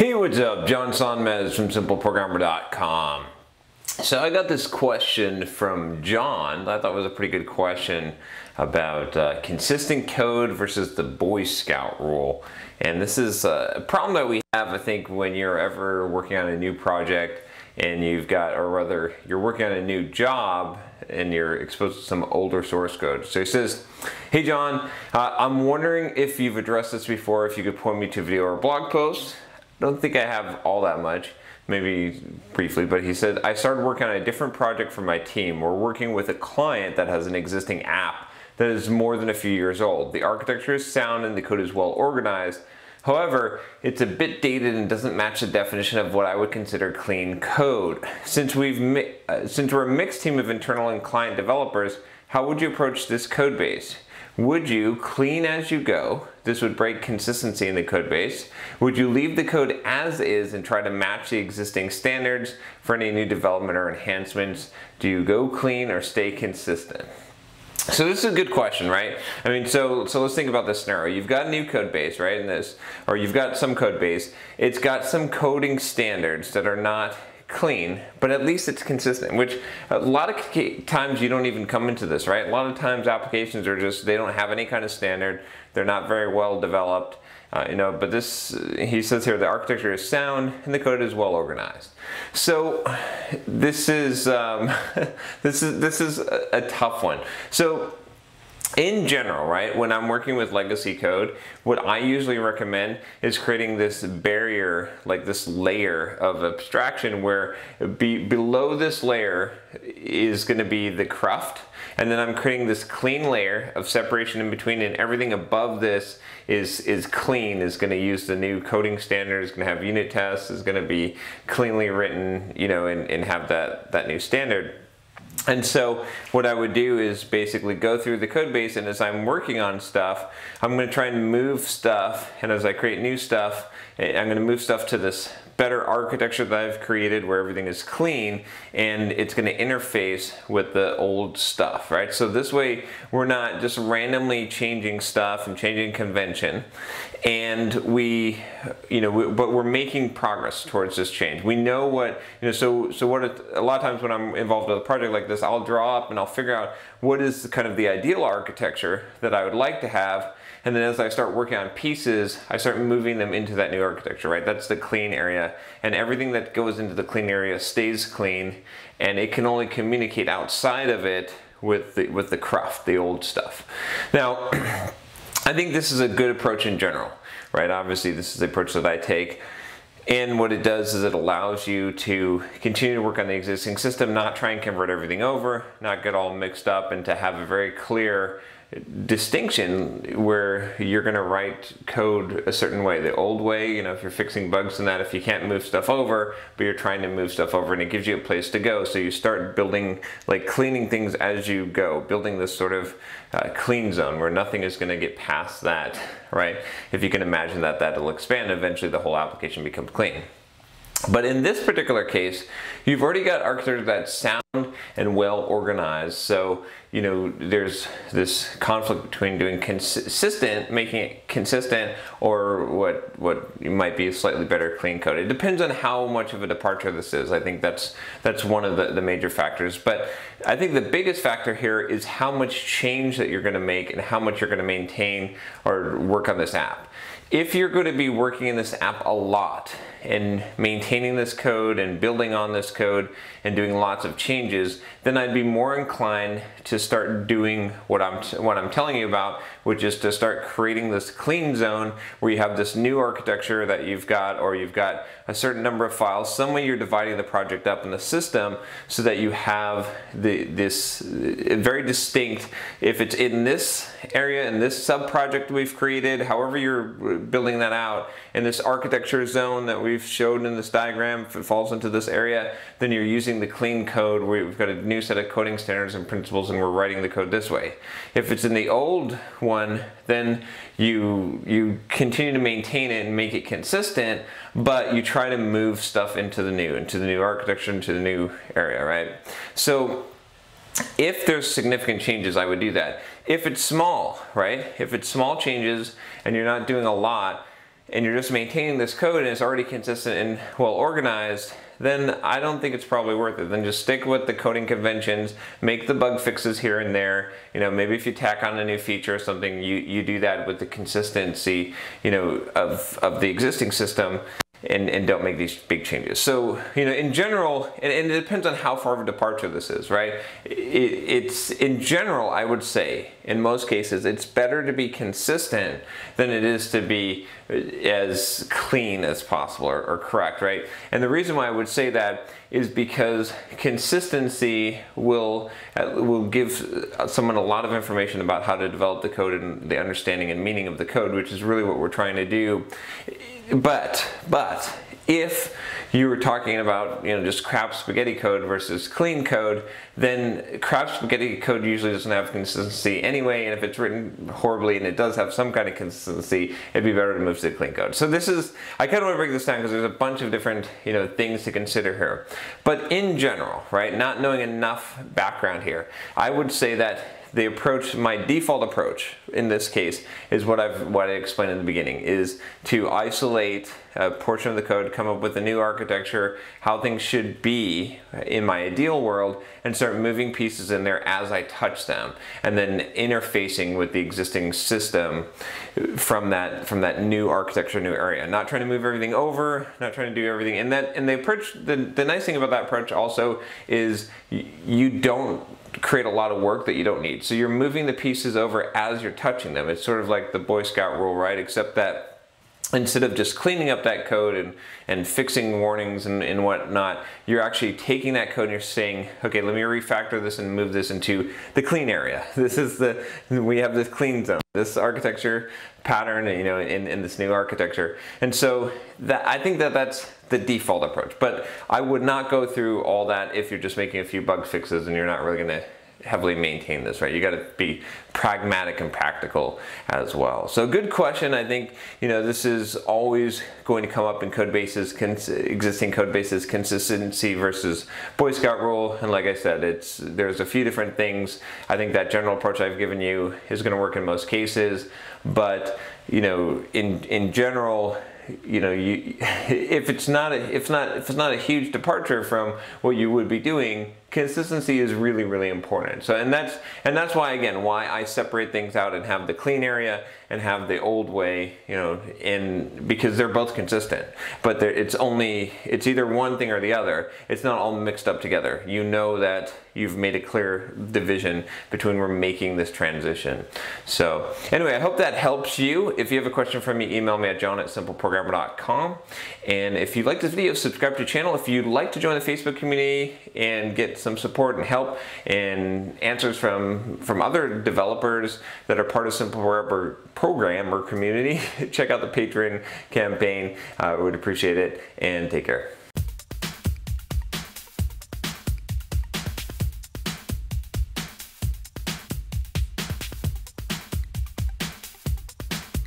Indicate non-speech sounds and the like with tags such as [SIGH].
Hey, what's up? John Sonmez from SimpleProgrammer.com. So I got this question from John I thought was a pretty good question about uh, consistent code versus the Boy Scout rule. And this is a problem that we have, I think, when you're ever working on a new project and you've got, or rather, you're working on a new job and you're exposed to some older source code. So he says, hey John, uh, I'm wondering if you've addressed this before, if you could point me to a video or a blog post don't think I have all that much, maybe briefly, but he said, I started working on a different project for my team. We're working with a client that has an existing app that is more than a few years old. The architecture is sound and the code is well organized. However, it's a bit dated and doesn't match the definition of what I would consider clean code. Since, we've uh, since we're a mixed team of internal and client developers, how would you approach this code base? Would you clean as you go? This would break consistency in the code base. Would you leave the code as is and try to match the existing standards for any new development or enhancements? Do you go clean or stay consistent? So this is a good question, right? I mean, so so let's think about this scenario. You've got a new code base, right, in this, or you've got some code base. It's got some coding standards that are not clean, but at least it's consistent, which a lot of times you don't even come into this, right? A lot of times applications are just, they don't have any kind of standard. They're not very well developed, uh, you know, but this, he says here, the architecture is sound and the code is well organized. So this is, um, [LAUGHS] this is, this is a, a tough one. So in general, right, when I'm working with legacy code, what I usually recommend is creating this barrier, like this layer of abstraction where be, below this layer is going to be the cruft, and then I'm creating this clean layer of separation in between, and everything above this is, is clean, is going to use the new coding standards, is going to have unit tests, is going to be cleanly written, you know, and, and have that, that new standard. And so what I would do is basically go through the code base and as I'm working on stuff, I'm going to try and move stuff and as I create new stuff, eh, I'm going to move stuff to this better architecture that I've created where everything is clean and it's going to interface with the old stuff, right? So this way we're not just randomly changing stuff and changing convention and we, you know, we, but we're making progress towards this change. We know what, you know, so, so what, it, a lot of times when I'm involved with a project like this, I'll draw up and I'll figure out what is kind of the ideal architecture that I would like to have and then as I start working on pieces, I start moving them into that new architecture, right? That's the clean area. And everything that goes into the clean area stays clean and it can only communicate outside of it with the, with the cruft, the old stuff. Now, [CLEARS THROAT] I think this is a good approach in general, right? Obviously, this is the approach that I take. And what it does is it allows you to continue to work on the existing system, not try and convert everything over, not get all mixed up, and to have a very clear distinction where you're going to write code a certain way. The old way, you know, if you're fixing bugs and that, if you can't move stuff over, but you're trying to move stuff over and it gives you a place to go. So you start building, like cleaning things as you go, building this sort of uh, clean zone where nothing is going to get past that, right? If you can imagine that, that'll expand. Eventually the whole application becomes clean. But in this particular case, you've already got architecture that's sound and well organized. So, you know, there's this conflict between doing consistent, making it consistent, or what what might be a slightly better clean code. It depends on how much of a departure this is. I think that's that's one of the, the major factors. But I think the biggest factor here is how much change that you're going to make and how much you're going to maintain or work on this app. If you're going to be working in this app a lot and maintaining this code and building on this code and doing lots of changes, then I'd be more inclined to start doing what I'm, what I'm telling you about, which is to start creating this clean zone where you have this new architecture that you've got or you've got a certain number of files. Some way you're dividing the project up in the system so that you have the, this uh, very distinct, if it's in this area, in this sub-project we've created, however you're building that out, in this architecture zone that we've showed in this diagram, if it falls into this area, then you're using the clean code we've got a new set of coding standards and principles and we're writing the code this way. If it's in the old one, then you, you continue to maintain it and make it consistent, but you try to move stuff into the new, into the new architecture, into the new area, right? So if there's significant changes, I would do that. If it's small, right? If it's small changes and you're not doing a lot, and you're just maintaining this code and it's already consistent and well organized, then I don't think it's probably worth it. Then just stick with the coding conventions, make the bug fixes here and there. You know, maybe if you tack on a new feature or something, you, you do that with the consistency, you know, of, of the existing system and, and don't make these big changes. So, you know, in general, and, and it depends on how far of a departure this is, right? It, it's, in general, I would say, in most cases, it's better to be consistent than it is to be as clean as possible or, or correct, right? And the reason why I would say that is because consistency will uh, will give someone a lot of information about how to develop the code and the understanding and meaning of the code, which is really what we're trying to do. But but if you were talking about you know just crap spaghetti code versus clean code, then crap spaghetti code usually doesn't have consistency anyway, and if it's written horribly and it does have some kind of consistency, it'd be better to move to clean code. So this is I kind of want to break this down because there's a bunch of different you know things to consider here. But in general, right, not knowing enough background here, I would say that the approach, my default approach in this case is what I've what I explained in the beginning is to isolate a portion of the code, come up with a new architecture, how things should be in my ideal world, and start moving pieces in there as I touch them, and then interfacing with the existing system from that from that new architecture, new area. Not trying to move everything over, not trying to do everything. And that and the approach, the, the nice thing about that approach also is you don't create a lot of work that you don't need. So you're moving the pieces over as you're touching them. It's sort of like the Boy Scout rule, right? Except that instead of just cleaning up that code and, and fixing warnings and, and whatnot, you're actually taking that code and you're saying, okay, let me refactor this and move this into the clean area. [LAUGHS] This is the, we have this clean zone, this architecture pattern, you know, in, in this new architecture. And so that, I think that that's the default approach, but I would not go through all that if you're just making a few bug fixes and you're not really gonna heavily maintain this, right? You got to be pragmatic and practical as well. So good question. I think, you know, this is always going to come up in code bases, existing code bases, consistency versus Boy Scout rule. And like I said, it's there's a few different things. I think that general approach I've given you is going to work in most cases, but you know, in in general, you know, you [LAUGHS] if it's not a, if not if it's not a huge departure from what you would be doing, consistency is really really important. So and that's and that's why again why I separate things out and have the clean area and have the old way you know in because they're both consistent. But it's only it's either one thing or the other. It's not all mixed up together. You know that you've made a clear division between we're making this transition. So anyway I hope that helps you. If you have a question for me email me at john at simpleprogrammer.com and if you like this video subscribe to the channel. If you'd like to join the Facebook community and get some support and help and answers from, from other developers that are part of Simple Programmer program or community, [LAUGHS] check out the Patreon campaign. I uh, would appreciate it and take care.